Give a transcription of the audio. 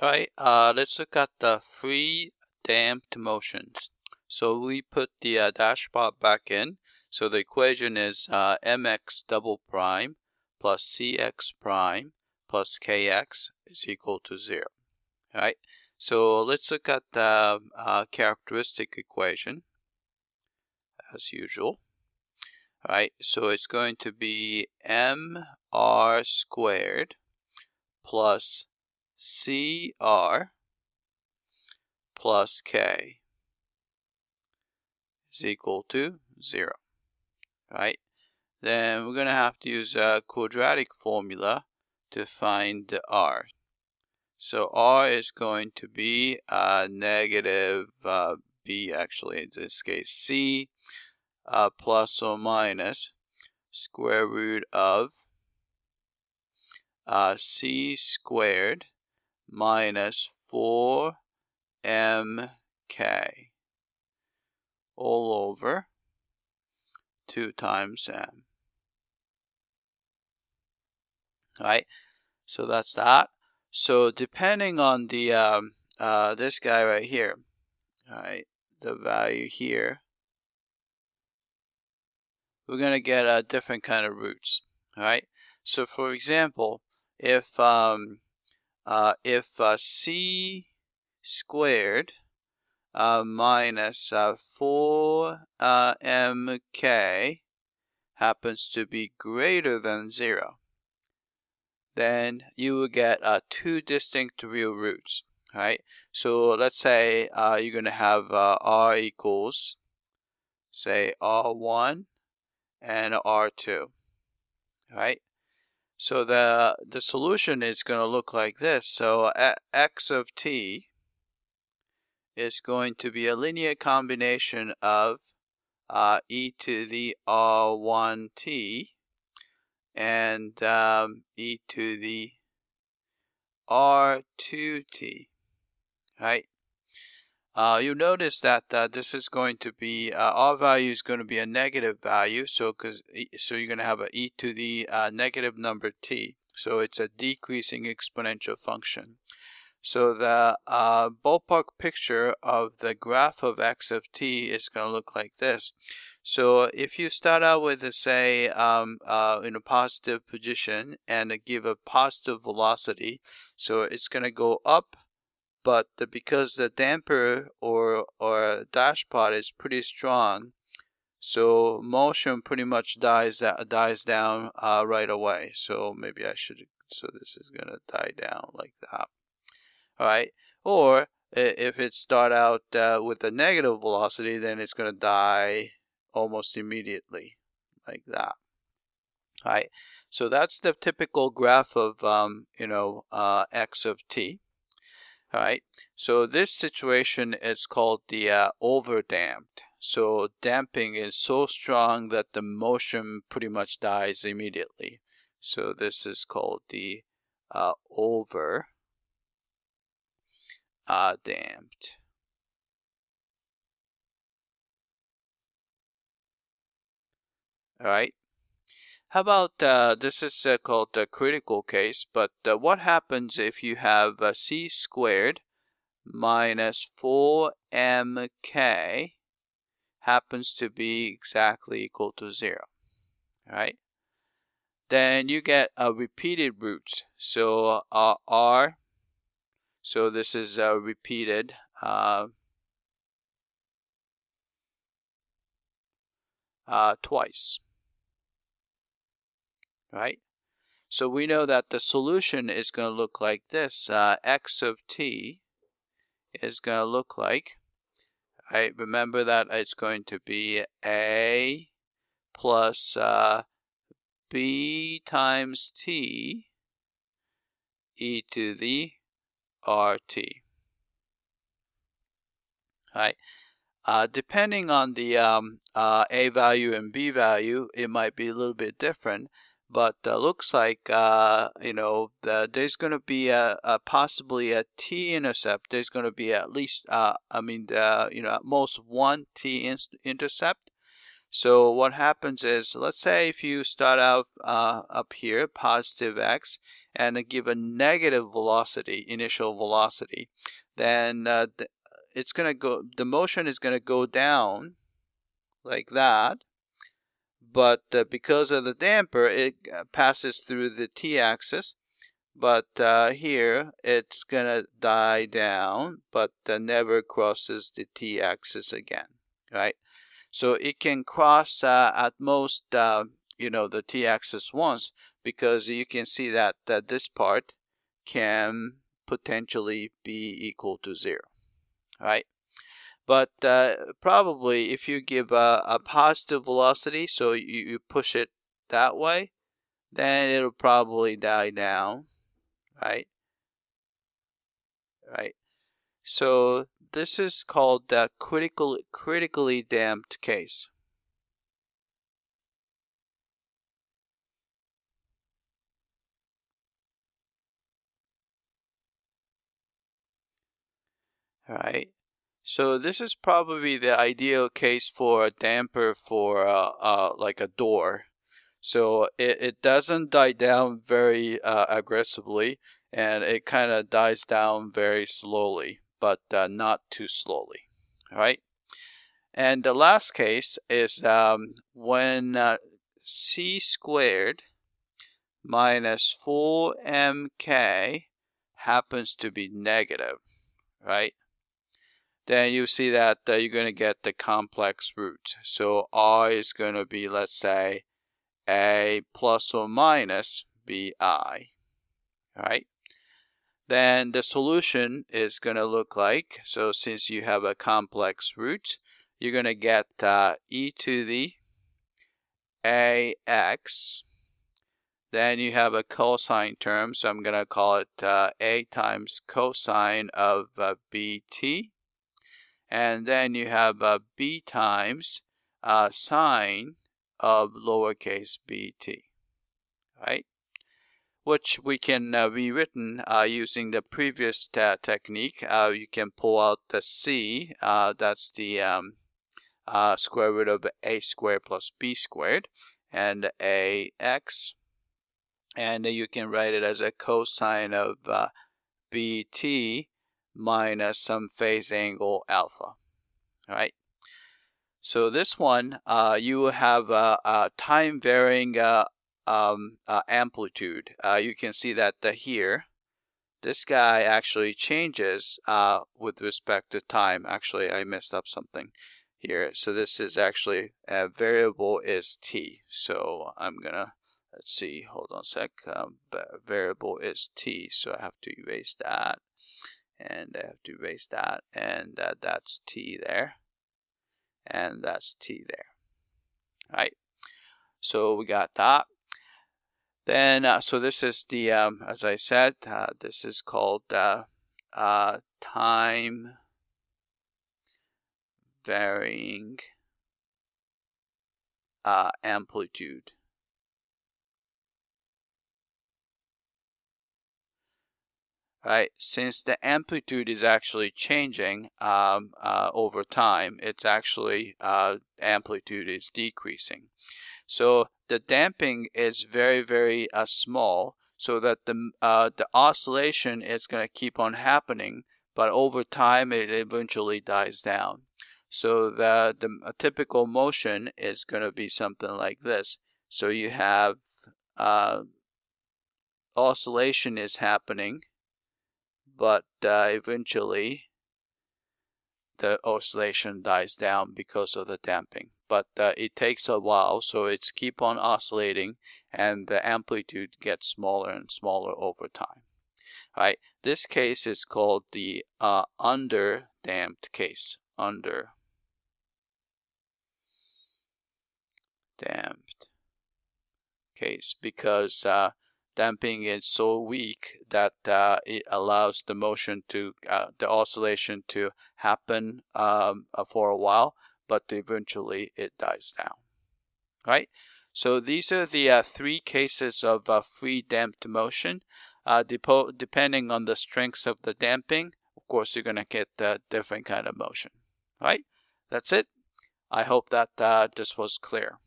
Alright, uh, let's look at the free damped motions. So we put the uh, dash pot in. So the equation is uh, mx double prime plus cx prime plus kx is equal to 0. Alright, so let's look at the uh, characteristic equation as usual. Alright, so it's going to be mr squared plus CR plus K is equal to 0, right? Then we're going to have to use a quadratic formula to find the R. So R is going to be uh, negative uh, B, actually in this case C, uh, plus or minus square root of uh, C squared minus 4mk all over 2 times m. Right, so that's that. So depending on the um, uh, this guy right here, right, the value here, we're gonna get a different kind of roots. Right. So for example, if um, uh, if uh, c squared uh, minus 4mk uh, happens to be greater than 0, then you will get uh, two distinct real roots, right? So let's say uh, you're going to have r equals, say, r1 and r2, right? So the, the solution is going to look like this. So x of t is going to be a linear combination of uh, e to the r1t and um, e to the r2t, right? Uh, you notice that uh, this is going to be uh, r value is going to be a negative value so because so you're going to have a e to the uh, negative number t. So it's a decreasing exponential function. So the uh, ballpark picture of the graph of x of t is going to look like this. So if you start out with a, say um, uh, in a positive position and give a positive velocity so it's going to go up but the, because the damper or or dash pot is pretty strong so motion pretty much dies dies down uh, right away. So maybe I should so this is gonna die down like that. All right or if it start out uh, with a negative velocity then it's gonna die almost immediately like that. All right so that's the typical graph of um, you know uh, x of t Alright, so this situation is called the uh, overdamped. So damping is so strong that the motion pretty much dies immediately. So this is called the uh, over uh, damped. Alright, how about uh, this is uh, called the critical case, but uh, what happens if you have c squared minus 4mk happens to be exactly equal to 0, right? Then you get a repeated roots. So uh, r, so this is uh, repeated. Uh, twice right? So we know that the solution is going to look like this. Uh, x of t is going to look like, right? Remember that it's going to be a plus uh, b times t e to the rt. Right. Uh, depending on the um, uh, a value and b value, it might be a little bit different but uh, looks like uh, you know the, there's going to be a, a, possibly a t-intercept. There's going to be at least uh, I mean you know at most one t-intercept. So what happens is, let's say if you start out uh, up here, positive x, and give a negative velocity, initial velocity, then uh, it's going to go, the motion is going to go down like that. But uh, because of the damper, it uh, passes through the t-axis. But uh, here, it's going to die down, but uh, never crosses the t-axis again, right? So it can cross uh, at most, uh, you know, the t-axis once because you can see that, that this part can potentially be equal to zero, right? But uh, probably if you give a, a positive velocity, so you, you push it that way, then it'll probably die down, right? Right. So this is called the critical, critically damped case. Right. So this is probably the ideal case for a damper for uh, uh, like a door. So it, it doesn't die down very uh, aggressively and it kind of dies down very slowly but uh, not too slowly. Right. And the last case is um, when uh, c squared minus 4mk happens to be negative, right? Then you see that uh, you're going to get the complex roots. So r is going to be, let's say, a plus or minus bi, right? then the solution is going to look like, so since you have a complex root, you're going to get uh, e to the ax. Then you have a cosine term, so I'm going to call it uh, a times cosine of uh, bt. And then you have uh, b times uh, sine of lowercase bt, right? which we can uh, rewritten uh, using the previous technique. Uh, you can pull out the c, uh, that's the um, square root of a squared plus b squared, and ax, and you can write it as a cosine of bt minus some phase angle alpha. All right. So this one, you have a, a time varying um, uh, amplitude. Uh, you can see that here, this guy actually changes uh, with respect to time. Actually, I messed up something here. So this is actually a variable is t. So I'm gonna let's see. Hold on a sec. Um, variable is t. So I have to erase that, and I have to erase that, and uh, that's t there, and that's t there. All right. So we got that. Then, uh, so this is the, um, as I said, uh, this is called uh, uh time varying uh, amplitude. Right, since the amplitude is actually changing um, uh, over time, it's actually amplitude is decreasing. So the damping is very, very uh, small so that the, uh, the oscillation is going to keep on happening, but over time it eventually dies down. So the, the typical motion is going to be something like this. So you have uh, oscillation is happening, but uh, eventually the oscillation dies down because of the damping. But uh, it takes a while so it's keep on oscillating and the amplitude gets smaller and smaller over time. All right? This case is called the uh, under damped case. Under damped case because uh, damping is so weak that uh, it allows the motion to uh, the oscillation to happen um, uh, for a while but eventually it dies down. Right? So these are the uh, three cases of uh, free damped motion. Uh, depending on the strength of the damping, of course, you're going to get a different kind of motion. Right? That's it. I hope that this was clear.